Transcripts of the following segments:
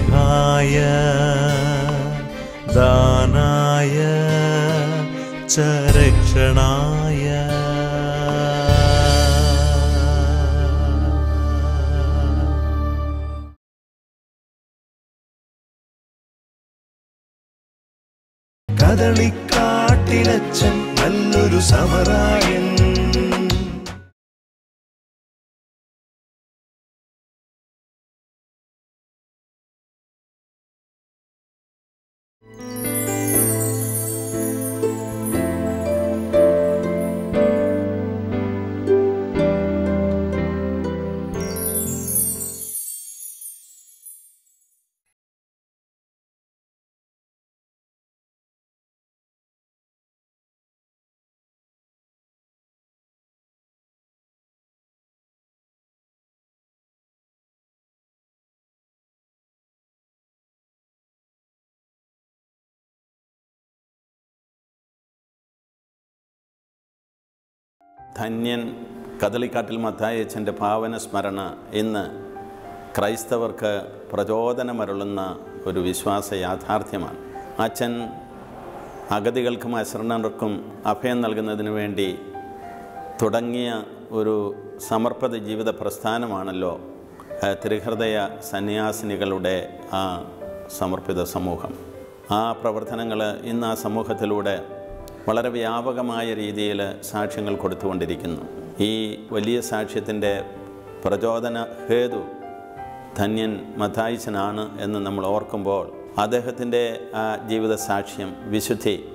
സ്നേഹായ ദാനായ ച രക്ഷണായ കദളിക്കാട്ടിലച്ചൻ നല്ലൊരു സമറായൻ. ധന്യൻ കദളിക്കാട്ടിൽ മത്തായച്ചന്റെ ഭാവന സ്മരണ ഇന്ന് ക്രൈസ്തവർക്ക് പ്രചോദനമരുളുന്ന ഒരു വിശ്വാസ യാഥാർത്ഥ്യമാണ് അച്ഛൻ അഗതികൾക്കും അശരണർക്കും അഭയം നൽകുന്നതിന് വേണ്ടി തുടങ്ങിയ ഒരു സമർപ്പിത ജീവിത പ്രസ്ഥാനമാണല്ലോ തിരുഹൃദയ സന്യാസിനികളുടെ ആ സമർപ്പിത സമൂഹം. ആ പ്രവർത്തനങ്ങൾ ഇന്ന് ആ സമൂഹത്തിലൂടെ വളരെ വ്യാപകമായ രീതിയിൽ സാക്ഷ്യങ്ങൾ കൊടുത്തുകൊണ്ടിരിക്കുന്നു. ഈ വലിയ സാക്ഷ്യത്തിന്റെ പ്രചോദന ഹേതു ധന്യൻ മഥായിച്ചനാണ് എന്ന് നമ്മൾ ഓർക്കുമ്പോൾ അദ്ദേഹത്തിന്റെ ആ ജീവിത സാക്ഷ്യം വിശുദ്ധി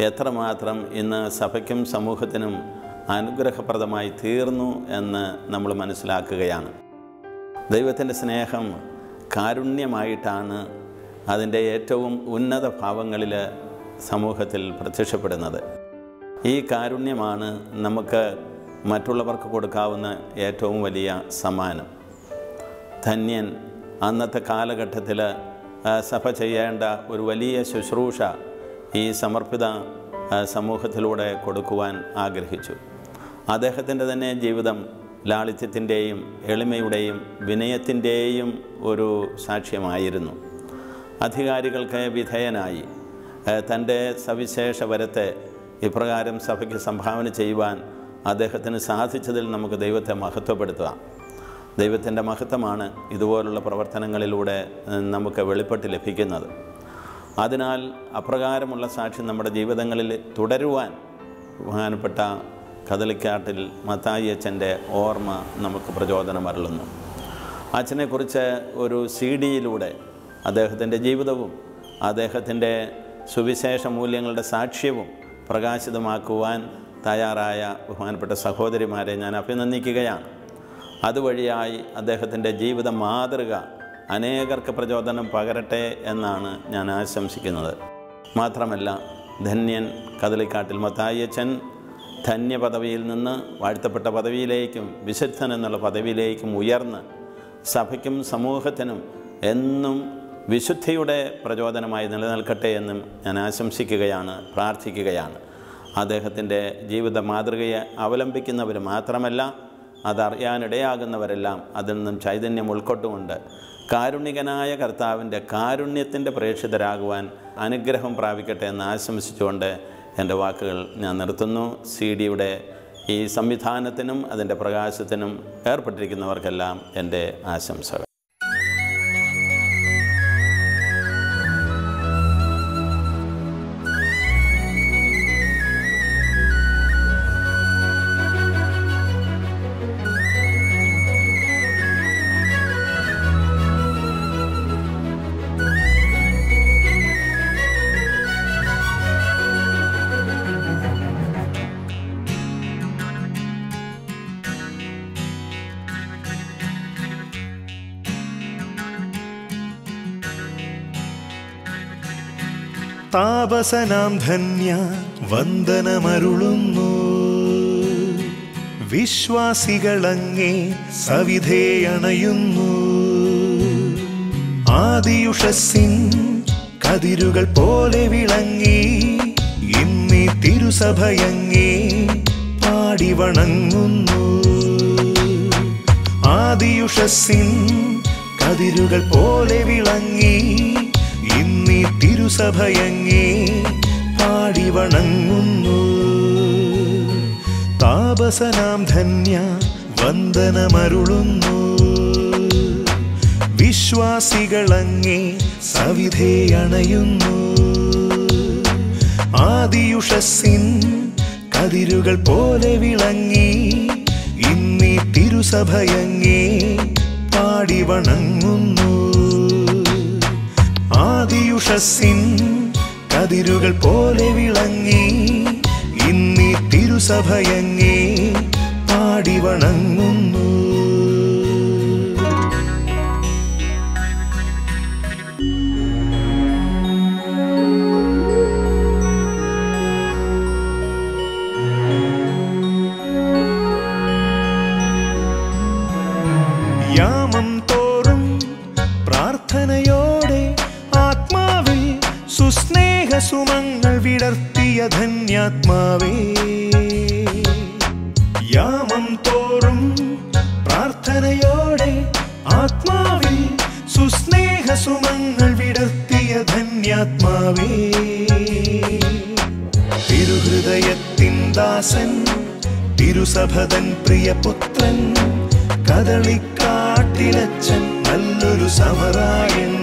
എത്രമാത്രം ഇന്ന് സഭയ്ക്കും സമൂഹത്തിനും അനുഗ്രഹപ്രദമായി തീർന്നു എന്ന് നമ്മൾ മനസ്സിലാക്കുകയാണ്. ദൈവത്തിന്റെ സ്നേഹം കാരുണ്യമായിട്ടാണ് അതിന്റെ ഏറ്റവും ഉന്നത ഭാവങ്ങളിൽ സമൂഹത്തിൽ പ്രത്യക്ഷപ്പെടുന്നത്. ഈ കാരുണ്യമാണ് നമുക്ക് മറ്റുള്ളവർക്ക് കൊടുക്കാവുന്ന ഏറ്റവും വലിയ സമ്മാനം. ധന്യൻ അന്നത്തെ കാലഘട്ടത്തിൽ സഭ ചെയ്യേണ്ട ഒരു വലിയ ശുശ്രൂഷ ഈ സമർപ്പിത സമൂഹത്തിലൂടെ കൊടുക്കുവാൻ ആഗ്രഹിച്ചു. അദ്ദേഹത്തിന്റെ തന്നെ ജീവിതം ലാളിത്യത്തിന്റെയും എളിമയുടെയും വിനയത്തിന്റെയും ഒരു സാക്ഷ്യമായിരുന്നു. അധികാരികൾക്ക് വിധേയനായി. തന്റെ സവിശേഷ വരത്തെ ഇപ്രകാരം സഭയ്ക്ക് സംഭാവന ചെയ്യുവാൻ അദ്ദേഹത്തിന് സാധിച്ചതിൽ നമുക്ക് ദൈവത്തെ മഹത്വപ്പെടുത്താം. ദൈവത്തിന്റെ മഹത്വമാണ് ഇതുപോലുള്ള പ്രവർത്തനങ്ങളിലൂടെ നമുക്ക് വെളിപ്പെട്ട് ലഭിക്കുന്നത്. അതിനാൽ അപ്രകാരമുള്ള സാക്ഷി നമ്മുടെ ജീവിതങ്ങളിൽ തുടരുവാൻ ബഹുമാനപ്പെട്ട കദളിക്കാട്ടിൽ മത്തായി അച്ഛന്റെ ഓർമ്മ നമുക്ക് പ്രചോദനമരുളുന്നു അച്ഛനെക്കുറിച്ച് ഒരു സി ഡിയിലൂടെ അദ്ദേഹത്തിന്റെ ജീവിതവും അദ്ദേഹത്തിന്റെ സുവിശേഷ മൂല്യങ്ങളുടെ സാക്ഷ്യവും പ്രകാശിതമാക്കുവാൻ തയ്യാറായ ബഹുമാനപ്പെട്ട സഹോദരിമാരെ ഞാൻ അഭിനന്ദിക്കുകയാണ്. അതുവഴിയായി അദ്ദേഹത്തിന്റെ ജീവിത മാതൃക അനേകർക്ക് പ്രചോദനം പകരട്ടെ എന്നാണ് ഞാൻ ആശംസിക്കുന്നത്. മാത്രമല്ല ധന്യൻ കദളിക്കാട്ടിൽ മത്തായച്ചൻ ധന്യ പദവിയിൽ നിന്ന് വാഴ്ത്തപ്പെട്ട പദവിയിലേക്കും വിശുദ്ധൻ എന്നുള്ള പദവിയിലേക്കും ഉയർന്ന് സഭയ്ക്കും സമൂഹത്തിനും എന്നും വിശുദ്ധിയുടെ പ്രചോദനമായി നിലനിൽക്കട്ടെ എന്നും ഞാൻ ആശംസിക്കുകയാണ് പ്രാർത്ഥിക്കുകയാണ്. അദ്ദേഹത്തിന്റെ ജീവിത മാതൃകയെ അവലംബിക്കുന്നവർ മാത്രമല്ല അതറിയാനിടയാകുന്നവരെല്ലാം അതിൽ നിന്നും ചൈതന്യം ഉൾക്കൊണ്ടുകൊണ്ട് കാരുണികനായ കർത്താവിന്റെ കാരുണ്യത്തിന്റെ പ്രേക്ഷിതരാകുവാൻ അനുഗ്രഹം പ്രാപിക്കട്ടെ എന്ന് ആശംസിച്ചുകൊണ്ട് എന്റെ വാക്കുകൾ ഞാൻ നിർത്തുന്നു. സി ഡിയുടെ ഈ സംവിധാനത്തിനും അതിന്റെ പ്രകാശത്തിനും ഏർപ്പെട്ടിരിക്കുന്നവർക്കെല്ലാം എന്റെ ആശംസകൾ. താപസനാം ധന്യ വന്ദനമരുളുന്നു. വിശ്വാസികളങ്ങേ സവിധേയണയുന്നു ആദിയുഷസ്സിൻ കതിരുകൾ പോലെ വിളങ്ങി ഇന്നീ തിരുസഭയങ്ങേ പാടി വണങ്ങുന്നു. ആദിയുഷസ്സിൻ കതിരുകൾ പോലെ വിളങ്ങി ഇന്നീ തിരുസഭയങ്ങേ പാടി വണങ്ങുന്നു താപസനാം ധന്യ വന്ദനമരുളുന്നു. വിശ്വാസികളങ്ങേ സവിധേ അണയുന്നു. ആദിയുഷസിൻ കതിരുകൾ പോലെ വിളങ്ങി ഇന്നീ തിരുസഭയങ്ങേ പാടി വണങ്ങുന്നു ആദിയുഷസ്സിൻ കതിരുകൾ പോലെ വിളങ്ങി ഇന്നീ തിരുസഭയങ്ങേ പാടി വണങ്ങുന്നു. സുമങ്ങൾ വിടർത്തിയ ധന്യാത്മാവേ. യാമം തോറും പ്രാർത്ഥനയോടെ ആത്മാവിൽ സുസ്നേഹ സുമങ്ങൾ വിടർത്തിയ ധന്യാത്മാവേ. തിരുഹൃദയത്തിൻ ദാസൻ തിരുസഭതൻ പ്രിയപുത്രൻ കദളിക്കാട്ടിലച്ചൻ നല്ലൊരു സമറായൻ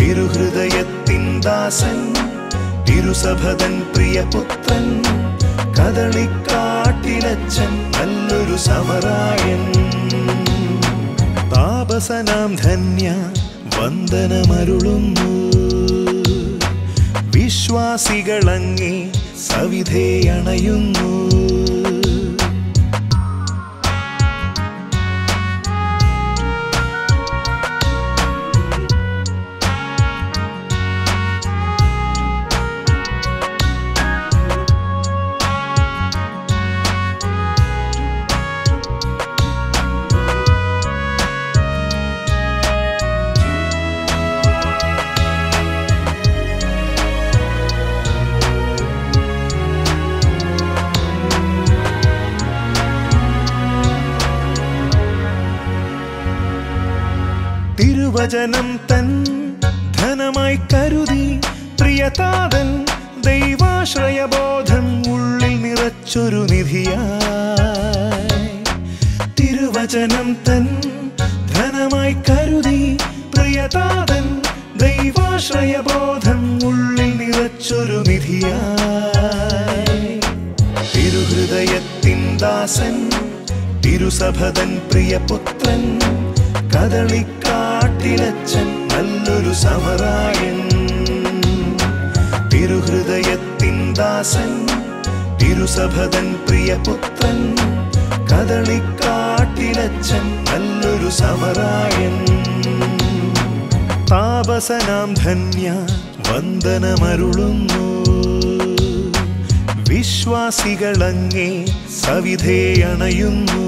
തിരുഹൃദയത്തിൻ ദാസൻ തിരുസഭതൻ പ്രിയപുത്രൻ കദളിക്കാട്ടിലച്ചൻ നല്ലൊരു സമറായൻ താപസനാം ധന്യ വന്ദനമരുളുന്നു. വിശ്വാസികളങ്ങി സവിധേ തിരുവചനം തൻ ധനമായി കരുതി. പ്രിയതാതൻ ദൈവാശ്രയബോധം ഉള്ളിൽ നിറച്ചൊരു നിധിയായി. തിരുവചനം തൻ ധനമായി കരുതി. പ്രിയതാതൻ ദൈവാശ്രയബോധം ഉള്ളിൽ നിറച്ചൊരു നിധിയായി. തിരുഹൃദയത്തിൻ ദാസൻ തിരുസഭതൻ പ്രിയപുത്രൻ കദളിക്കാട്ടിലച്ചൻ നല്ലൊരു സമറായൻ തിരുഹൃദയത്തിൻ ദാസൻ തിരുസഭതൻ പ്രിയപുത്രൻ കദളിക്കാട്ടിലച്ചൻ നല്ലൊരു സമറായൻ താപസനാം ധന്യ വന്ദനമരുളുന്നു. വിശ്വാസികളങ്ങേ സവിധേ അണയുന്നു.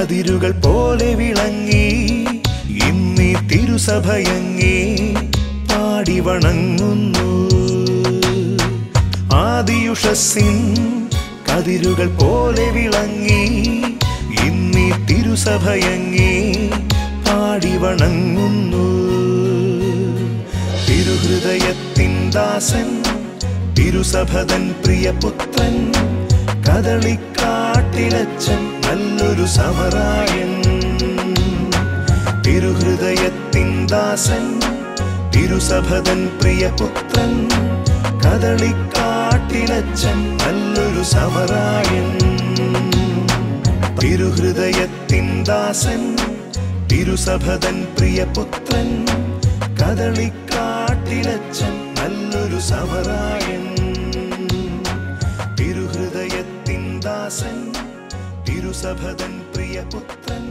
കതിരുകൾ പോലെ വിളങ്ങി ഇന്നി തിരുസഭയങ്ങി പാടി വണങ്ങുന്നു. ആദിയുഷസിൻ കതിരുകൾ പോലെ വിളങ്ങി ഇന്നി തിരുസഭയങ്ങി പാടി വണങ്ങുന്നു. തിരുഹൃദയത്തിൻ ദാസൻ തിരുസഭതൻ പ്രിയപുത്രൻ കദളിക്കാട്ടിലച്ചൻ നല്ലൊരു സമരായൻ. തിരുഹൃദയത്തിൻ ദാസൻ തിരുസഭതൻ പ്രിയപുത്രൻ കദളിക്കാട്ടിലച്ചൻ നല്ലൊരു സമരായൻ. തിരുഹൃദയത്തിൻ ദാസൻ തിരുസഭതൻ പ്രിയപുത്രൻ കദളിക്കാട്ടിലച്ചൻ നല്ലൊരു സമരായൻ. തിരുഹൃദയത്തിൻ ദാസൻ തിരുസഭതൻ പ്രിയപുത്രൻ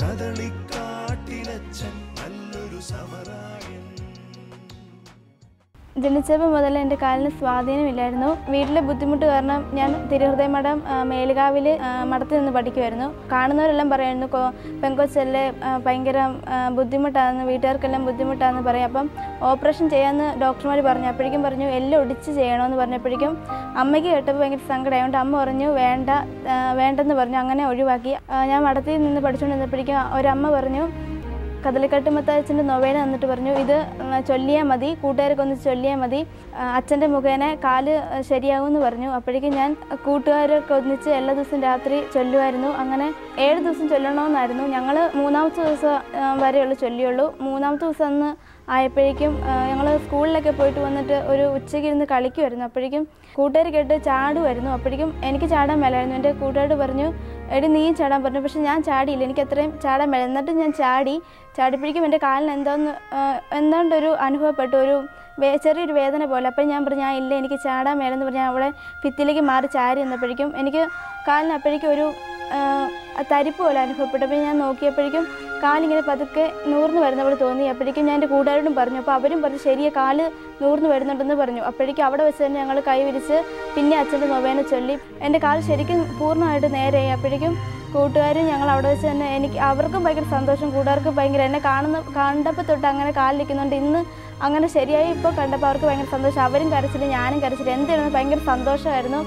കദളിക്കാട്ടിലച്ചൻ നല്ലൊരു സമറായൻ ജനിച്ചപ്പോൾ മുതൽ എന്റെ കാലിന് സ്വാധീനമില്ലായിരുന്നു. വീട്ടിലെ ബുദ്ധിമുട്ട് കാരണം ഞാൻ തിരുഹൃദയ മഠം മേലുകാവിൽ മഠത്തിൽ നിന്ന് പഠിക്കുമായിരുന്നു കാണുന്നവരെല്ലാം പറയുമായിരുന്നു പെങ്കൊച്ചല്ലേ ഭയങ്കര ബുദ്ധിമുട്ടാണെന്ന് വീട്ടുകാർക്കെല്ലാം ബുദ്ധിമുട്ടാണെന്ന് പറയും. അപ്പം ഓപ്പറേഷൻ ചെയ്യാമെന്ന് ഡോക്ടർമാർ പറഞ്ഞു. അപ്പോഴേക്കും പറഞ്ഞു എല്ലാം ഒടിച്ച് ചെയ്യണമെന്ന് പറഞ്ഞപ്പോഴേക്കും അമ്മയ്ക്ക് കേട്ടപ്പോൾ ഭയങ്കര സങ്കടമായതുകൊണ്ട് അമ്മ പറഞ്ഞു വേണ്ട വേണ്ടെന്ന് പറഞ്ഞു. അങ്ങനെ ഒഴിവാക്കി. ഞാൻ മഠത്തിൽ നിന്ന് പഠിച്ചുകൊണ്ടിരുന്നപ്പോഴേക്കും ഒരമ്മ പറഞ്ഞു കദളിക്കട്ട് മുത്തച്ഛന്റെ നൊവേന എന്നിട്ട് പറഞ്ഞു ഇത് ചൊല്ലിയാൽ മതി കൂട്ടുകാർക്കൊന്ന് ചൊല്ലിയാൽ മതി. അച്ഛന്റെ മുഖേന കാൽ ശരിയാകുമെന്ന് പറഞ്ഞു. അപ്പോഴേക്കും ഞാൻ കൂട്ടുകാരൊക്കെ ഒന്നിച്ച് എല്ലാ ദിവസവും രാത്രി ചൊല്ലുമായിരുന്നു. അങ്ങനെ ഏഴ് ദിവസം ചൊല്ലണമെന്നായിരുന്നു ഞങ്ങൾ മൂന്നാമത്തെ ദിവസം വരെയുള്ളൂ ചൊല്ലിയുള്ളൂ. മൂന്നാമത്തെ ദിവസം അന്ന് ആയപ്പോഴേക്കും ഞങ്ങൾ സ്കൂളിലൊക്കെ പോയിട്ട് വന്നിട്ട് ഒരു ഉച്ചയ്ക്ക് ഇരുന്ന് കളിക്കുമായിരുന്നു അപ്പോഴേക്കും കൂട്ടുകാർ കേട്ട് ചാടുമായിരുന്നു അപ്പോഴേക്കും എനിക്ക് ചാടാൻ മേലായിരുന്നു. എന്റെ കൂട്ടുകാരോട് പറഞ്ഞു എടി നീ ചാടാൻ പറഞ്ഞു. പക്ഷെ ഞാൻ ചാടിയില്ല. എനിക്ക് അത്രയും ചാടാൻ മേല എന്നിട്ട് ഞാൻ ചാടി ചാടിപ്പോഴേക്കും എന്റെ കാലിന് എന്തോന്ന് എന്താണ്ടൊരു അനുഭവപ്പെട്ടു. ഒരു ചെറിയൊരു വേദന പോലെ. അപ്പോൾ ഞാൻ പറഞ്ഞു ഞാൻ ഇല്ല എനിക്ക് ചാടാൻ മേലെന്ന് പറഞ്ഞാൽ അവിടെ ഭിത്തിയിലേക്ക് മാറി ചാരി നിന്നപ്പോഴേക്കും എനിക്ക് കാലിന് അപ്പോഴേക്കും ഒരു തരിപ്പ് പോലെ അനുഭവപ്പെട്ടു. അപ്പോൾ ഞാൻ നോക്കിയപ്പോഴേക്കും കാലിങ്ങനെ പതുക്കെ നൂർന്ന് വരുന്ന പോലെ തോന്നി. അപ്പോഴേക്കും ഞാൻ എന്റെ കൂട്ടുകാരോടും പറഞ്ഞു അപ്പോൾ അവരും പറഞ്ഞു ശരിയെ കാൽ നൂർന്ന് വരുന്നുണ്ടെന്ന് പറഞ്ഞു. അപ്പോഴേക്കും അവിടെ വെച്ച് തന്നെ ഞങ്ങൾ കൈ വിരിച്ച് പിന്നെ അച്ഛന്റെ നൊവേന ചൊല്ലി. എന്റെ കാൽ ശരിക്കും പൂർണമായിട്ട് നേരെയായി. അപ്പോഴേക്കും കൂട്ടുകാരും ഞങ്ങൾ അവിടെ വെച്ച് തന്നെ എനിക്ക് അവർക്കും ഭയങ്കര സന്തോഷം. കൂട്ടുകാർക്കും ഭയങ്കര എന്നെ കാണുന്ന കണ്ടപ്പോൾ തൊട്ട് അങ്ങനെ കാലിരിക്കുന്നുണ്ട് ഇന്ന് അങ്ങനെ ശരിയായി ഇപ്പോൾ കണ്ടപ്പോൾ അവർക്ക് ഭയങ്കര സന്തോഷം. അവരും കരച്ചില്ല ഞാനും കരച്ചില്ല എന്തായിരുന്നു ഭയങ്കര സന്തോഷമായിരുന്നു.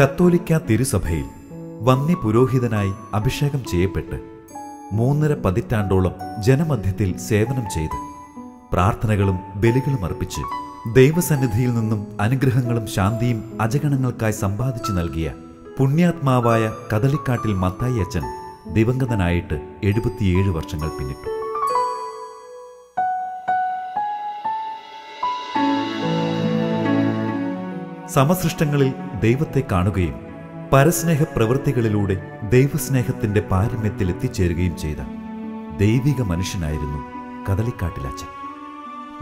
കത്തോലിക്ക തിരുസഭയിൽ വന്നി പുരോഹിതനായി അഭിഷേകം ചെയ്യപ്പെട്ട് മൂന്നര പതിറ്റാണ്ടോളം ജനമധ്യത്തിൽ സേവനം ചെയ്ത്. പ്രാർത്ഥനകളും ബലികളും അർപ്പിച്ച് ദൈവസന്നിധിയിൽ നിന്നും അനുഗ്രഹങ്ങളും ശാന്തിയും അജഗണങ്ങൾക്കായി സമ്പാദിച്ചു നൽകിയ പുണ്യാത്മാവായ കദളിക്കാട്ടിൽ മത്തായി അച്ഛൻ ദിവംഗതനായിട്ട് എഴുപത്തിയേഴ് വർഷങ്ങൾ പിന്നിട്ടു. സമസൃഷ്ടങ്ങളിൽ ദൈവത്തെ കാണുകയും പരസ്നേഹ പ്രവൃത്തികളിലൂടെ ദൈവസ്നേഹത്തിന്റെ പാരമ്യത്തിൽ എത്തിച്ചേരുകയും ചെയ്ത ദൈവിക മനുഷ്യനായിരുന്നു കദളിക്കാട്ടിലച്ഛൻ.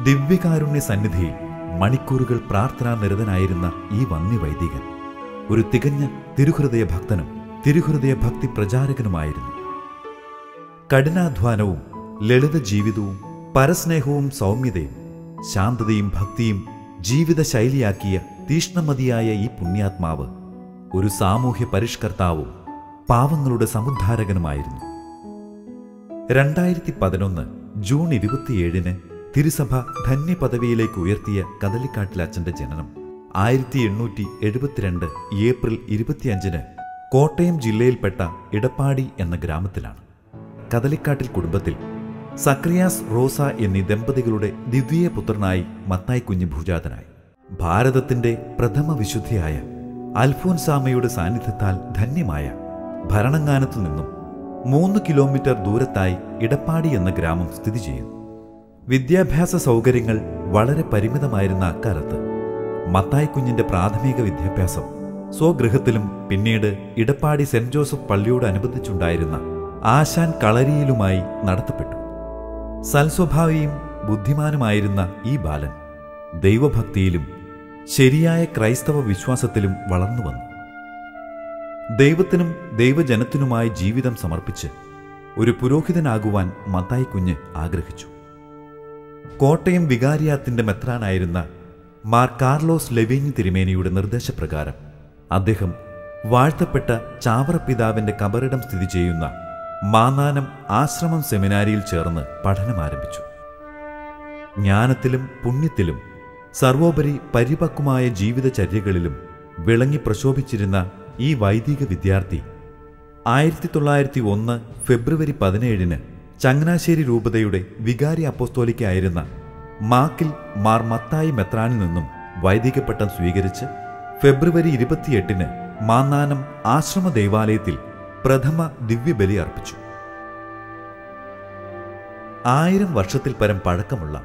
ദിവ്യകാരുണ്യ സന്നിധിയിൽ മണിക്കൂറുകൾ പ്രാർത്ഥനാ നിരതനായിരുന്ന ഈ വന്യ വൈദികൻ ഒരു തികഞ്ഞ തിരുഹൃദയ ഭക്തനും തിരുഹൃദയ ഭക്തി പ്രചാരകനുമായിരുന്നു. കഠിനാധ്വാനവും ലളിത ജീവിതവും പരസ്നേഹവും സൗമ്യതയും ശാന്തതയും ഭക്തിയും ജീവിതശൈലിയാക്കിയ തീഷ്ണമതിയായ ഈ പുണ്യാത്മാവ് ഒരു സാമൂഹ്യ പരിഷ്കർത്താവും പാവങ്ങളുടെ സമുദ്ധാരകനുമായിരുന്നു. രണ്ടായിരത്തി പതിനൊന്ന് ജൂൺ ഇരുപത്തിയേഴിന് തിരുസഭ ധന്യപദവിയിലേക്ക് ഉയർത്തിയ കദലിക്കാട്ടിലച്ചന്റെ ജനനം ആയിരത്തി എണ്ണൂറ്റി എഴുപത്തിരണ്ട് ഏപ്രിൽ ഇരുപത്തിയഞ്ചിന് കോട്ടയം ജില്ലയിൽപ്പെട്ട ഇടപ്പാടി എന്ന ഗ്രാമത്തിലാണ്. കദലിക്കാട്ടിൽ കുടുംബത്തിൽ സക്രിയാസ് റോസ എന്നീ ദമ്പതികളുടെ ദിവ്യ പുത്രനായി മത്തായി കുഞ്ഞ് ഭൂജാതനായി. ഭാരതത്തിന്റെ പ്രഥമ വിശുദ്ധിയായ അൽഫോൻസാമയുടെ സാന്നിധ്യത്താൽ ധന്യമായ ഭരണങ്ങാനത്തു നിന്നും മൂന്ന് കിലോമീറ്റർ ദൂരത്തായി ഇടപ്പാടി എന്ന ഗ്രാമം സ്ഥിതി ചെയ്യുന്നു. വിദ്യാഭ്യാസ സൗകര്യങ്ങൾ വളരെ പരിമിതമായിരുന്ന അക്കാലത്ത് മത്തായി കുഞ്ഞിന്റെ പ്രാഥമിക വിദ്യാഭ്യാസം സ്വഗൃഹത്തിലും പിന്നീട് ഇടപ്പാടി സെന്റ് ജോസഫ് പള്ളിയോടനുബന്ധിച്ചുണ്ടായിരുന്ന ആശാൻ കളരിയിലുമായി നടത്തപ്പെട്ടു. സൽസ്വഭാവിയും ബുദ്ധിമാനുമായിരുന്ന ഈ ബാലൻ ദൈവഭക്തിയിലും ശരിയായ ക്രൈസ്തവ വിശ്വാസത്തിലും വളർന്നു വന്നു. ദൈവത്തിനും ദൈവജനത്തിനുമായി ജീവിതം സമർപ്പിച്ച് ഒരു പുരോഹിതനാകുവാൻ മത്തായി കുഞ്ഞ് ആഗ്രഹിച്ചു. കോട്ടയം വികാരിയാത്തിന്റെ മെത്രാനായിരുന്ന മാർ കാർലോസ് ലെവിഞ്ഞ് തിരുമേനിയുടെ നിർദ്ദേശപ്രകാരം അദ്ദേഹം വാഴ്ത്തപ്പെട്ട ചാവറ പിതാവിന്റെ കബറിടം സ്ഥിതി ചെയ്യുന്ന മാന്നാനം ആശ്രമം സെമിനാരിയിൽ ചേർന്ന് പഠനം ആരംഭിച്ചു. ജ്ഞാനത്തിലും പുണ്യത്തിലും സർവോപരി പരിപക്വമായ ജീവിതചര്യകളിലും വിളങ്ങി പ്രശോഭിച്ചിരുന്ന ഈ വൈദിക വിദ്യാർത്ഥി ആയിരത്തി തൊള്ളായിരത്തി ഒന്ന് ഫെബ്രുവരി പതിനേഴിന് ചങ്ങനാശ്ശേരി രൂപതയുടെ വികാരി അപ്പോസ്തോലിക്കായിരുന്ന മാക്കിൽ മാർ മത്തായി മെത്രാനിൽ നിന്നും വൈദിക പട്ടം സ്വീകരിച്ച് ഫെബ്രുവരി ഇരുപത്തിയെട്ടിന് മാന്നാനം ആശ്രമ ദേവാലയത്തിൽ പ്രഥമ ദിവ്യബലി അർപ്പിച്ചു. ആയിരം വർഷത്തിൽ പരം പഴക്കമുള്ള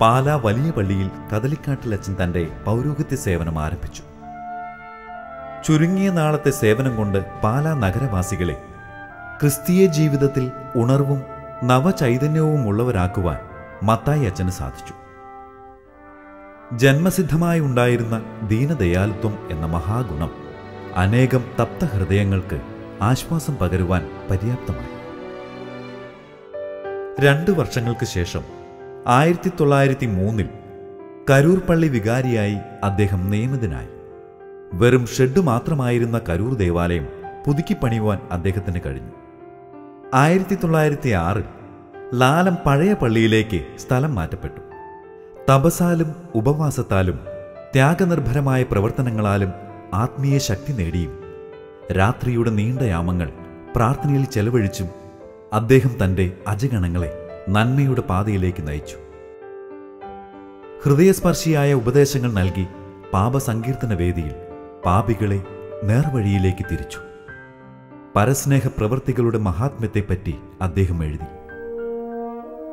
പാലാ വലിയ പള്ളിയിൽ കദലിക്കാട്ടിലച്ചൻ തന്റെ പൗരോഹിത്യ സേവനം ആരംഭിച്ചു. ചുരുങ്ങിയ നാളത്തെ സേവനം കൊണ്ട് പാലാ നഗരവാസികളെ ക്രിസ്തീയ ജീവിതത്തിൽ ഉണർവും നവചൈതന്യവും ഉള്ളവരാക്കുവാൻ മത്തായി അച്ഛന് സാധിച്ചു. ജന്മസിദ്ധമായി ഉണ്ടായിരുന്ന ദീനദയാലിത്വം എന്ന മഹാഗുണം അനേകം തപ്ത ഹൃദയങ്ങൾക്ക് ആശ്വാസം പകരുവാൻ പര്യാപ്തമായി. രണ്ടു വർഷങ്ങൾക്ക് ശേഷം ആയിരത്തി തൊള്ളായിരത്തി മൂന്നിൽ കരൂർ പള്ളി വികാരിയായി അദ്ദേഹം നിയമിതനായി. വെറും ഷെഡ് മാത്രമായിരുന്ന കരൂർ ദേവാലയം പുതുക്കി പണിയുവാൻ അദ്ദേഹത്തിന് കഴിഞ്ഞു. ആയിരത്തി തൊള്ളായിരത്തി ആറിൽ ലാലം പഴയ പള്ളിയിലേക്ക് സ്ഥലം മാറ്റപ്പെട്ടു. തപസാലും ഉപവാസത്താലും ത്യാഗനിർഭരമായ പ്രവർത്തനങ്ങളാലും ആത്മീയ ശക്തി നേടിയും രാത്രിയുടെ നീണ്ട യാമങ്ങൾ പ്രാർത്ഥനയിൽ ചെലവഴിച്ചും അദ്ദേഹം തന്റെ അജഗണങ്ങളെ നന്മയുടെ പാതയിലേക്ക് നയിച്ചു. ഹൃദയസ്പർശിയായ ഉപദേശങ്ങൾ നൽകി പാപസങ്കീർത്തന വേദിയിൽ പാപികളെ നേർവഴിയിലേക്ക് തിരിച്ചു. പരസ്നേഹ പ്രവൃത്തികളുടെ മഹാത്മ്യത്തെപ്പറ്റി അദ്ദേഹം എഴുതി.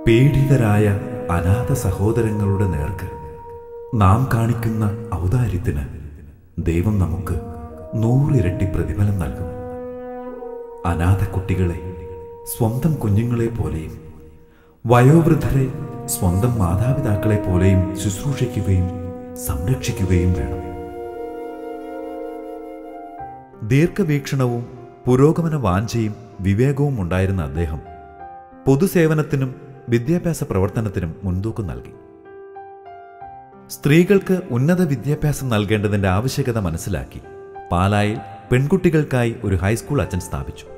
പീഡിതരായ അനാഥ സഹോദരങ്ങളുടെ നേർക്ക് നാം കാണിക്കുന്ന ഔദാര്യത്തിന് ദൈവം നമുക്ക് നൂറിരട്ടി പ്രതിഫലം നൽകും. അനാഥ കുട്ടികളെ സ്വന്തം കുഞ്ഞുങ്ങളെ പോലെയും വയോവൃദ്ധരെ സ്വന്തം മാതാപിതാക്കളെ പോലെയും ശുശ്രൂഷിക്കുകയും സംരക്ഷിക്കുകയും വേണം. ദീർഘവീക്ഷണവും പുരോഗമന വാഞ്ചയും വിവേകവും ഉണ്ടായിരുന്ന അദ്ദേഹം പൊതുസേവനത്തിനും വിദ്യാഭ്യാസ പ്രവർത്തനത്തിനും മുൻതൂക്കം നൽകി. സ്ത്രീകൾക്ക് ഉന്നത വിദ്യാഭ്യാസം നൽകേണ്ടതിന്റെ ആവശ്യകത മനസ്സിലാക്കി പാലായിൽ പെൺകുട്ടികൾക്കായി ഒരു ഹൈസ്കൂൾ അച്ഛൻ സ്ഥാപിച്ചു.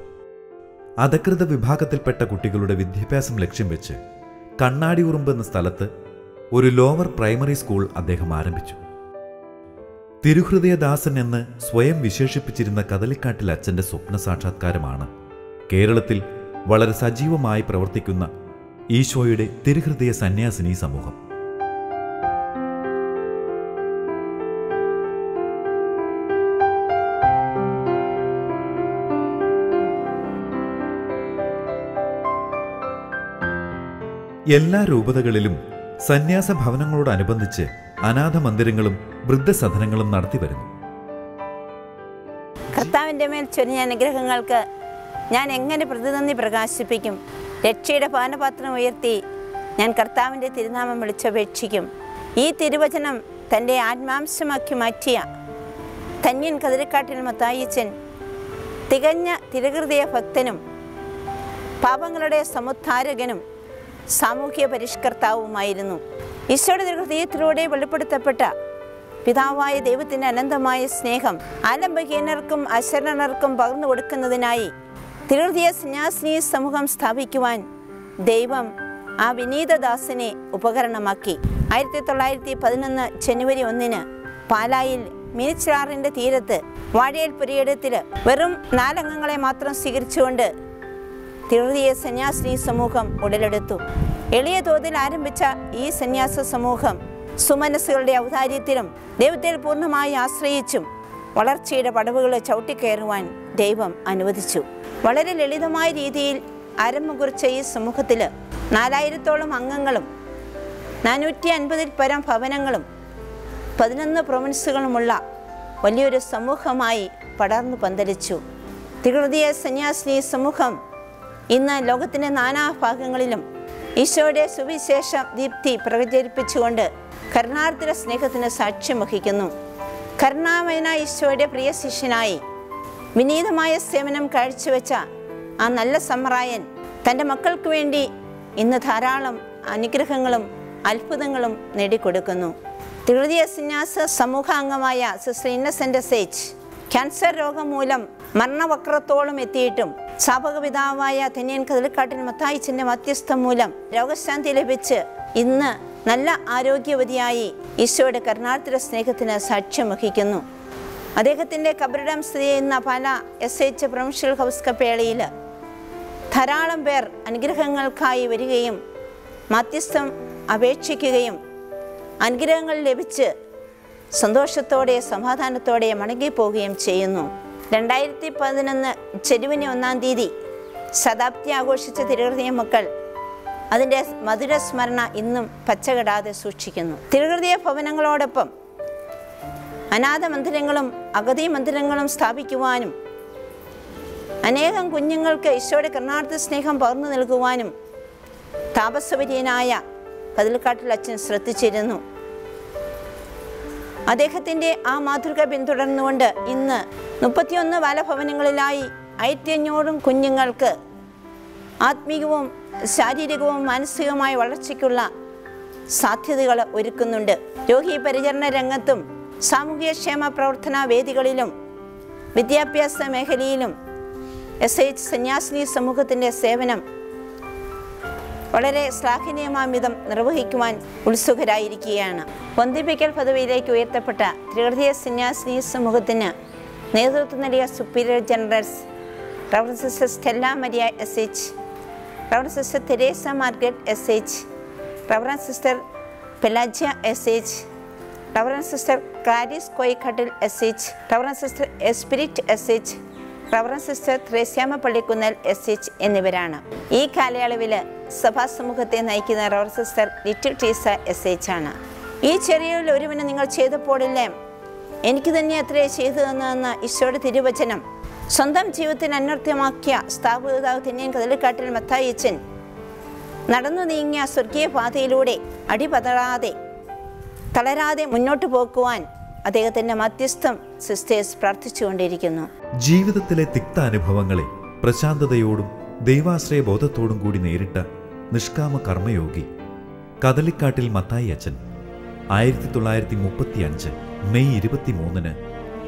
അധകൃത വിഭാഗത്തിൽപ്പെട്ട കുട്ടികളുടെ വിദ്യാഭ്യാസം ലക്ഷ്യം വെച്ച് കണ്ണാടി ഉറുമ്പ് എന്ന സ്ഥലത്ത് ഒരു ലോവർ പ്രൈമറി സ്കൂൾ അദ്ദേഹം ആരംഭിച്ചു. തിരുഹൃദയദാസൻ എന്ന് സ്വയം വിശേഷിപ്പിച്ചിരുന്ന കദലിക്കാട്ടിൽ അച്ഛന്റെ സ്വപ്ന സാക്ഷാത്കാരമാണ് കേരളത്തിൽ വളരെ സജീവമായി പ്രവർത്തിക്കുന്ന ഈശോയുടെ തിരുഹൃദയ സന്യാസിനി സമൂഹം. എല്ലാ രൂപതകളിലും സന്യാസ ഭവനങ്ങളോടനുബന്ധിച്ച് അനാഥ മന്ദിരങ്ങളും വൃദ്ധസദനങ്ങളും നടത്തിവരുന്നു കർത്താവിന്റെ മേൽ ചൊരിഞ്ഞ അനുഗ്രഹങ്ങൾക്ക് ഞാൻ എങ്ങനെ പ്രതിനന്ദി പ്രകാശിപ്പിക്കും? രക്ഷയുടെ പാനപാത്രം ഉയർത്തി ഞാൻ കർത്താവിന്റെ തിരുനാമം വിളിച്ചപേക്ഷിക്കും. ഈ തിരുവചനം തന്റെ ആത്മാംശമാക്കി മാറ്റിയ ധന്യൻ കതിരക്കാട്ടിൽ മത്തായിച്ചൻ തികഞ്ഞ തിരകൃതയ ഭക്തനും പാപങ്ങളുടെ സമുദ്ധാരകനും സാമൂഹ്യ പരിഷ്കർത്താവുമായിരുന്നു. ഈശോയുടെ ഹൃദയത്തിലൂടെ വെളിപ്പെടുത്തപ്പെട്ട പിതാവായ ദൈവത്തിന്റെ അനന്തമായ സ്നേഹം ആലംബഹീനർക്കും അശരണർക്കും പകർന്നു കൊടുക്കുന്നതിനായി തിരുഹൃദയ സന്യാസിനി സമൂഹം സ്ഥാപിക്കുവാൻ ദൈവം ആ വിനീതദാസിനെ ഉപകരണമാക്കി. ആയിരത്തി തൊള്ളായിരത്തി പതിനൊന്ന് ജനുവരി ഒന്നിന് പാലായിൽ മിനിച്ചാറിന്റെ തീരത്ത് വാഴയിൽ പുരയിടത്തിൽ വെറും നാലംഗങ്ങളെ മാത്രം സ്വീകരിച്ചുകൊണ്ട് തിരുഹൃദയ സന്യാസിനി സമൂഹം ഉടലെടുത്തു. എളിയ തോതിൽ ആരംഭിച്ച ഈ സന്യാസ സമൂഹം സുമനസ്സുകളുടെ ഔദാര്യത്തിലും ദൈവത്തിൽ പൂർണമായി ആശ്രയിച്ചും വളർച്ചയുടെ പടവുകൾ ചവിട്ടിക്കയറുവാൻ ദൈവം അനുവദിച്ചു. വളരെ ലളിതമായ രീതിയിൽ ആരംഭം കുറിച്ച ഈ സമൂഹത്തിൽ നാലായിരത്തോളം അംഗങ്ങളും നാനൂറ്റി അൻപതിൽ പരം ഭവനങ്ങളും പതിനൊന്ന് പ്രൊവിൻസുകളുമുള്ള വലിയൊരു സമൂഹമായി പടർന്നു പന്തലിച്ചു. തികൃതിയ സന്യാസിനി സമൂഹം ഇന്ന് ലോകത്തിന്റെ നാനാഭാഗങ്ങളിലും ഈശോയുടെ സുവിശേഷ ദീപ്തി പ്രചരിപ്പിച്ചുകൊണ്ട് കരുണാർദ്ര സ്നേഹത്തിന് സാക്ഷ്യം വഹിക്കുന്നു. കരുണാമയന ഈശോയുടെ പ്രിയ ശിഷ്യനായി വിനീതമായ സേവനം കാഴ്ചവെച്ച ആ നല്ല സമ്രായൻ തന്റെ മക്കൾക്ക് വേണ്ടി ഇന്ന് ധാരാളം അനുഗ്രഹങ്ങളും അത്ഭുതങ്ങളും നേടിക്കൊടുക്കുന്നു. തിരുതിയ സന്യാസ സമൂഹാംഗമായ സിസ്റ്റർ ഇന്നസെന്റ് സേജ് ക്യാൻസർ രോഗം മൂലം മരണവക്രത്തോളം എത്തിയിട്ടും സ്ഥാപകപിതാവായ തെന്നിയൻ കതിലക്കാട്ടിൻ മത്തായിച്ചിന്റെ മധ്യസ്ഥം മൂലം രോഗശാന്തി ലഭിച്ച് ഇന്ന് നല്ല ആരോഗ്യവതിയായി ഈശോയുടെ കരുണാർദ്ര സ്നേഹത്തിന് സാക്ഷ്യം വഹിക്കുന്നു. അദ്ദേഹത്തിന്റെ കബറിടം സ്ഥിതി ചെയ്യുന്ന പല എസ് എച്ച് പ്രൊവിൻഷ്യൽ ഹൗസ് കപ്പേളയിൽ ധാരാളം പേർ അനുഗ്രഹങ്ങൾക്കായി വരികയും മധ്യസ്ഥം അപേക്ഷിക്കുകയും അനുഗ്രഹങ്ങൾ ലഭിച്ച് സന്തോഷത്തോടെ സമാധാനത്തോടെ മടങ്ങിപ്പോവുകയും ചെയ്യുന്നു. രണ്ടായിരത്തി പതിനൊന്ന് ചെരുവിന് ഒന്നാം തീയതി ശതാബ്ദി ആഘോഷിച്ച തിരുഹൃദയ മക്കൾ അതിന്റെ മധുര സ്മരണ ഇന്നും പച്ചകെടാതെ സൂക്ഷിക്കുന്നു. തിരുഹൃദയ ഭവനങ്ങളോടൊപ്പം അനാഥ മന്ദിരങ്ങളും അഗതി മന്ദിരങ്ങളും സ്ഥാപിക്കുവാനും അനേകം കുഞ്ഞുങ്ങൾക്ക് ഈശോയുടെ കർണാർത്ഥ സ്നേഹം പകർന്നു നൽകുവാനും താപസവര്യനായ കതിൽക്കാട്ടിൽ അച്ഛൻ ശ്രദ്ധിച്ചിരുന്നു. അദ്ദേഹത്തിന്റെ ആ മാതൃക പിന്തുടർന്നുകൊണ്ട് ഇന്ന് മുപ്പത്തിയൊന്ന് ബാലഭവനങ്ങളിലായി ആയിരത്തിയഞ്ഞൂറും കുഞ്ഞുങ്ങൾക്ക് ആത്മീകവും ശാരീരികവും മാനസികവുമായ വളർച്ചയ്ക്കുള്ള സാധ്യതകൾ ഒരുക്കുന്നുണ്ട്. രോഗി പരിചരണ രംഗത്തും സാമൂഹ്യക്ഷേമ പ്രവർത്തന വേദികളിലും വിദ്യാഭ്യാസ മേഖലയിലും എസ് എച്ച് സന്യാസിനി സമൂഹത്തിന്റെ സേവനം വളരെ ശ്ലാഘനീയമാമിതം നിർവഹിക്കുവാൻ ഉത്സുകരായിരിക്കുകയാണ്. പൊന്തിപ്പിക്കൽ പദവിയിലേക്ക് ഉയർത്തപ്പെട്ട ത്രികൃതീയ സന്യാസിനി സമൂഹത്തിന് നേതൃത്വം നൽകിയ superior generals rev sister Stella Maria S H rev sister Teresa Margaret S H rev sister Pelagia S H rev sister Clarice Koikkattil S H rev sister Esprit S H reverend sister Thresiamma Pallikkunnel S H എന്നിവരാണ്. ഈ കാലയളവിൽ സഭാ സമൂഹത്തെ നയിക്കുന്ന rev sister Little Teesa S H ആണ്. ഈ ചെറിയൊരു ഒരുവിനെ നിങ്ങൾ ചെയ്തപ്പോഴില്ലേ? എനിക്ക് തന്നെ അത്രേ ചെയ്തു തന്നതെന്ന് ഈശോയുടെ തിരുവചനം. സ്വന്തം ജീവിതത്തിന് അനർത്ഥ്യമാക്കിയ സ്ഥാപിതാവ് തന്നെയും കതിലിക്കാട്ടിൽ മത്തായിച്ചൻ നടന്നു നീങ്ങിയ സ്വർഗീയ പാതയിലൂടെ അടിപതറാതെ തളരാതെ മുന്നോട്ട് പോക്കുവാൻ അദ്ദേഹത്തിന്റെ മധ്യസ്ഥം സിസ്റ്റേഴ്സ് പ്രാർത്ഥിച്ചുകൊണ്ടിരിക്കുന്നു. ജീവിതത്തിലെ തിക്ത അനുഭവങ്ങളെ പ്രശാന്തതയോടും ദൈവാശ്രയ ബോധത്തോടും കൂടി നേരിട്ട നിഷ്കാമ കർമ്മയോഗി കദളിക്കാട്ടിൽ മത്തായി അച്ഛൻ ആയിരത്തി തൊള്ളായിരത്തി മുപ്പത്തി അഞ്ച് മെയ് ഇരുപത്തിമൂന്നിന്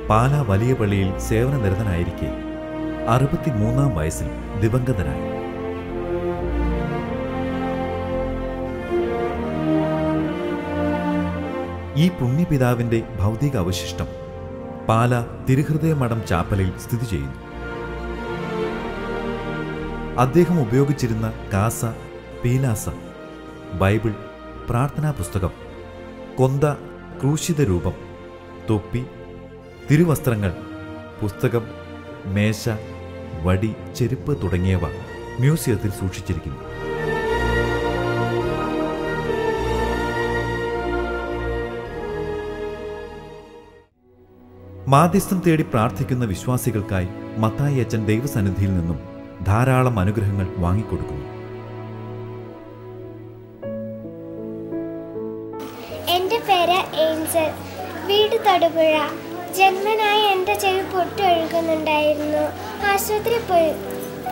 പാലാ വലിയ പള്ളിയിൽ സേവനനിരതനായിരിക്കെ അറുപത്തിമൂന്നാം വയസ്സിൽ ദിവംഗതനായി. ഈ പുണ്യപിതാവിന്റെ ഭൗതിക അവശിഷ്ടം പാല തിരുഹൃദയമഠം ചാപ്പലിൽ സ്ഥിതി ചെയ്യുന്നു. അദ്ദേഹം ഉപയോഗിച്ചിരുന്ന കാസ പീലാസ ബൈബിൾ പ്രാർത്ഥനാ പുസ്തകം കൊന്ത ക്രൂശിത രൂപം തൊപ്പി തിരുവസ്ത്രങ്ങൾ പുസ്തകം മേശ വടി ചെരുപ്പ് തുടങ്ങിയവ മ്യൂസിയത്തിൽ സൂക്ഷിച്ചിരിക്കുന്നു. മാധ്യസ്ഥം തേടി പ്രാർത്ഥിക്കുന്ന വിശ്വാസികൾക്കായി മത്തായി അച്ഛൻ ദൈവസന്നിധിയിൽ നിന്നും ധാരാളം അനുഗ്രഹങ്ങൾ വാങ്ങിക്കൊടുക്കുന്നു. എന്റെ പേര് ഏഞ്ചൽ. വീട് തൊടുപുഴ. ജന്മനായി എന്റെ ചെവി പൊട്ടൊഴുകുന്നുണ്ടായിരുന്നു. ആശുപത്രി പോയി.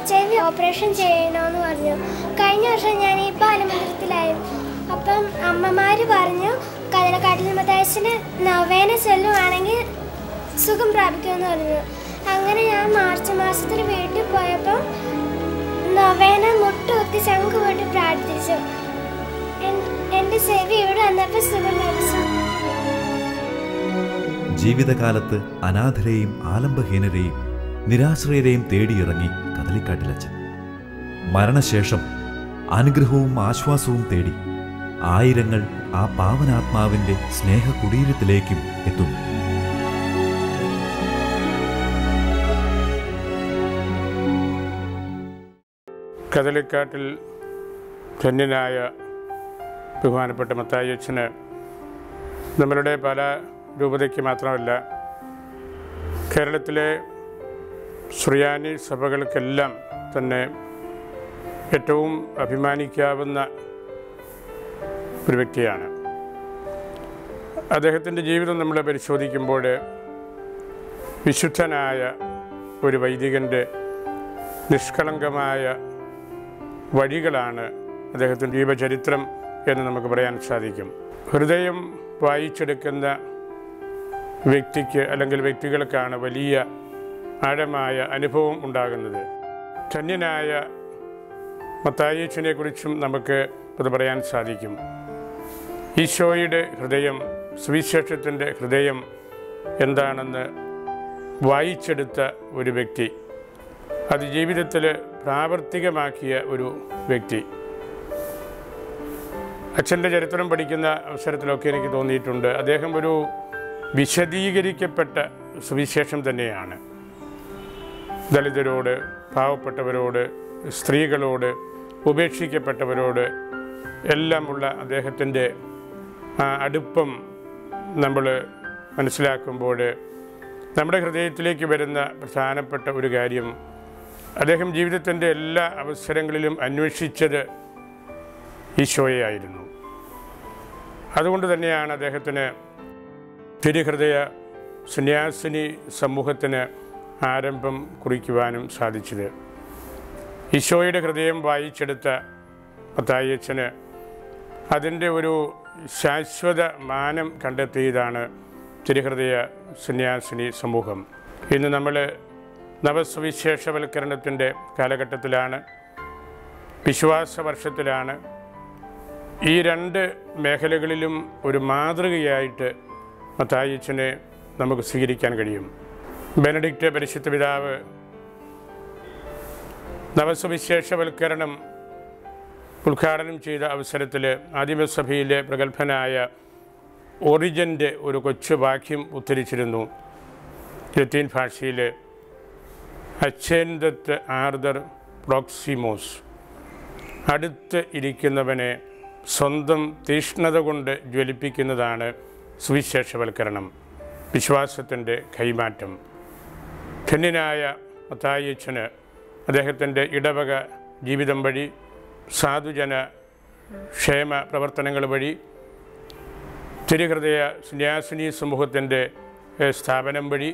ചെവി ഓപ്പറേഷൻ ചെയ്യണമെന്ന് പറഞ്ഞു. കഴിഞ്ഞ വർഷം ഞാൻ ഈ ബാലമന്ദിരത്തിലായിരുന്നു അപ്പം അമ്മമാർ പറഞ്ഞു കടലക്കാട്ടിൽ മതാശിന് നവേന ചെല്ലുവാണെങ്കിൽ സുഖം പ്രാപിക്കുമെന്ന് പറഞ്ഞു. അങ്ങനെ ഞാൻ മാർച്ച് മാസത്തിൽ വീട്ടിൽ പോയപ്പം നൊവേന മുട്ടുകുത്തി ശംഖ് പോയിട്ട് പ്രാർത്ഥിച്ചു. എൻ- എന്റെ ചെവി ഇവിടെ വന്നപ്പോൾ സുഖം ലഭിച്ചു ജീവിതകാലത്ത് അനാഥരെയും ആലംബഹീനരെയും നിരാശ്രയരെയും തേടിയിറങ്ങി കദളിക്കാട്ടിലച്ചൻ മരണശേഷം അനുഗ്രഹവും ആശ്വാസവും തേടി ആയിരങ്ങൾ ആ പാവനാത്മാവിന്റെ സ്നേഹ കുടീരത്തിലേക്കും എത്തുന്നു. കദളിക്കാട്ടിൽ ധന്യനായ ബഹുമാനപ്പെട്ട മത്തായി അച്ഛന് നമ്മളുടെ പല രൂപതയ്ക്ക് മാത്രമല്ല കേരളത്തിലെ ശ്രിയാനി സഭകൾക്കെല്ലാം തന്നെ ഏറ്റവും അഭിമാനിക്കാവുന്ന ഒരു വ്യക്തിയാണ്. അദ്ദേഹത്തിന്റെ ജീവിതം നമ്മൾ പരിശോധിക്കുമ്പോൾ വിശുദ്ധനായ ഒരു വൈദികന്റെ നിഷ്കളങ്കമായ വഴികളാണ് അദ്ദേഹത്തിന്റെ ജീവചരിത്രം എന്ന് നമുക്ക് പറയാൻ സാധിക്കും. ഹൃദയം വായിച്ചെടുക്കുന്ന വ്യക്തിക്ക് അല്ലെങ്കിൽ വ്യക്തികൾക്കാണ് വലിയ ആഴമായ അനുഭവം ഉണ്ടാകുന്നത്. ധന്യനായ മത്തായേച്ചനെ കുറിച്ചും നമുക്ക് അത് പറയാൻ സാധിക്കും. ഈശോയുടെ ഹൃദയം സുവിശേഷത്തിന്റെ ഹൃദയം എന്താണെന്ന് വായിച്ചെടുത്ത ഒരു വ്യക്തി അത് ജീവിതത്തിൽ പ്രാവർത്തികമാക്കിയ ഒരു വ്യക്തി. അച്ഛന്റെ ചരിത്രം പഠിക്കുന്ന അവസരത്തിലൊക്കെ എനിക്ക് തോന്നിയിട്ടുണ്ട്. അദ്ദേഹം ഒരു വിശദീകരിക്കപ്പെട്ട സുവിശേഷം തന്നെയാണ്. ദളിതരോട് പാവപ്പെട്ടവരോട് സ്ത്രീകളോട് ഉപേക്ഷിക്കപ്പെട്ടവരോട് എല്ലാമുള്ള അദ്ദേഹത്തിന്റെ അടുപ്പം നമ്മൾ മനസ്സിലാക്കുമ്പോൾ നമ്മുടെ ഹൃദയത്തിലേക്ക് വരുന്ന പ്രധാനപ്പെട്ട ഒരു കാര്യം അദ്ദേഹം ജീവിതത്തിന്റെ എല്ലാ അവസരങ്ങളിലും അന്വേഷിച്ചത് ഈശോയെയായിരുന്നു അതുകൊണ്ട് തന്നെയാണ് അദ്ദേഹത്തിന് തിരുഹൃദയ സന്യാസിനി സമൂഹത്തിന് ആരംഭം കുറിക്കുവാനും സാധിച്ചത്. ഈശോയുടെ ഹൃദയം വായിച്ചെടുത്ത മത്തായിയച്ഛന് അതിന്റെ ഒരു ശാശ്വത മാനം കണ്ടെത്തിയതാണ് തിരുഹൃദയ സന്യാസിനി സമൂഹം. ഇന്ന് നമ്മൾ നവസുവിശേഷവൽക്കരണത്തിന്റെ കാലഘട്ടത്തിലാണ് വിശ്വാസ വർഷത്തിലാണ് ഈ രണ്ട് മേഖലകളിലും ഒരു മാതൃകയായിട്ട് മത്തായിച്ചനെ നമുക്ക് സ്വീകരിക്കാൻ കഴിയും. ബെനഡിക്റ്റ് പരിശുദ്ധ പിതാവ് നവസുവിശേഷവൽക്കരണം ഉദ്ഘാടനം ചെയ്ത അവസരത്തിൽ ആദിമസഭയിലെ പ്രഗത്ഭനായ ഒറിജന്റെ ഒരു കൊച്ചു വാക്യം ഉദ്ധരിച്ചിരുന്നു. ലത്തീൻ ഭാഷയിൽ അച്ചേന്തത്ത് ആർദർ പ്രോക്സിമോസ്. അടുത്ത് ഇരിക്കുന്നവനെ സ്വന്തം തീഷ്ണത കൊണ്ട് ജ്വലിപ്പിക്കുന്നതാണ് സുവിശേഷവൽക്കരണം വിശ്വാസത്തിന്റെ കൈമാറ്റം. ധന്യനായ മത്തായച്ചന് അദ്ദേഹത്തിന്റെ ഇടവക ജീവിതം വഴി സാധുജന ക്ഷേമ പ്രവർത്തനങ്ങൾ വഴി തിരുഹൃദയ സന്യാസിനി സമൂഹത്തിന്റെ സ്ഥാപനം വഴി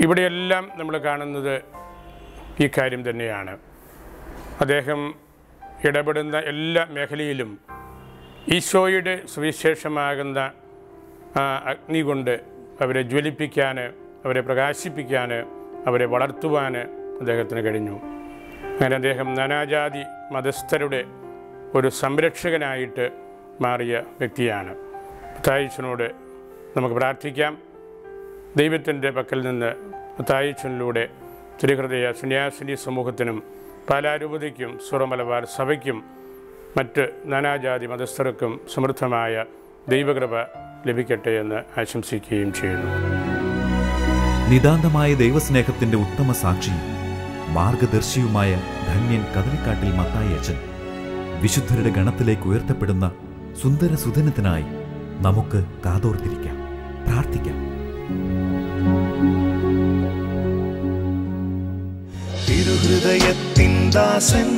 ഇവിടെയെല്ലാം നമ്മൾ കാണുന്നത് ഈ കാര്യം തന്നെയാണ്. അദ്ദേഹം ഇടപെടുന്ന എല്ലാ മേഖലയിലും ഈശോയുടെ സുവിശേഷമാകുന്ന ആ അഗ്നി കൊണ്ട് അവരെ ജ്വലിപ്പിക്കാൻ അവരെ പ്രകാശിപ്പിക്കാൻ അവരെ വളർത്തുവാൻ അദ്ദേഹത്തിന് കഴിഞ്ഞു. അങ്ങനെ അദ്ദേഹം നാനാജാതി മതസ്ഥരുടെ ഒരു സംരക്ഷകനായിട്ട് മാറിയ വ്യക്തിയാണ്. തായിച്ചനോട് നമുക്ക് പ്രാർത്ഥിക്കാം. ദൈവത്തിന്റെ പക്കൽ നിന്ന് തായച്ചനിലൂടെ തിരുഹൃദയ സന്യാസിനി സമൂഹത്തിനും പാലാരൂപതയ്ക്കും സുറമലബാർ സഭയ്ക്കും മറ്റ് നാനാജാതി മതസ്ഥർക്കും സമൃദ്ധമായ ദൈവകൃപ ലഭിക്കട്ടെ എന്ന് ആശംസിക്കുകയും ചെയ്യുന്നു. നിതാന്തമായ ദൈവസ്നേഹത്തിന്റെ ഉത്തമ സാക്ഷിയും മാർഗദർശിയുമായ ധന്യൻ കദലിക്കാട്ടിൽ മത്തായി അച്ഛൻ വിശുദ്ധരുടെ ഗണത്തിലേക്ക് ഉയർത്തപ്പെടുന്ന സുന്ദര സുധനത്തിനായി നമുക്ക് കാതോർത്തിരിക്കാം പ്രാർത്ഥിക്കാം. തിരുഹൃദയത്തിൻ ദാസൻ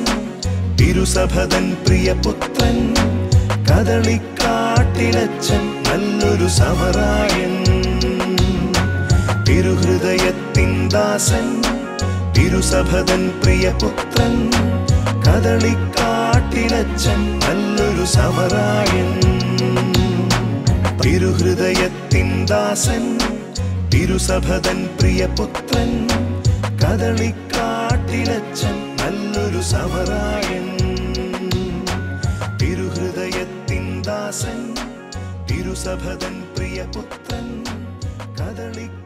തിരുസഭതൻ പ്രിയപുത്രൻ കദളിക്കാട്ടിലച്ചൻ നല്ലൊരു സമറായൻ തിരുഹൃദയത്തിൻ ദാസൻ തിരുസഭതൻ പ്രിയപുത്രൻ കദളിക്കാട്ടിലച്ചൻ നല്ലൊരു സമറായൻ തിരുഹൃദയത്തിൻ ദാസൻ തിരുസഭതൻ പ്രിയപുത്രൻ കദളിക്കാട്ടിലച്ചൻ നല്ലൊരു സമരായൻ തിരുഹൃദയത്തിൻ ദാസൻ തിരുസഭതൻ പ്രിയപുത്രൻ കദളിക്ക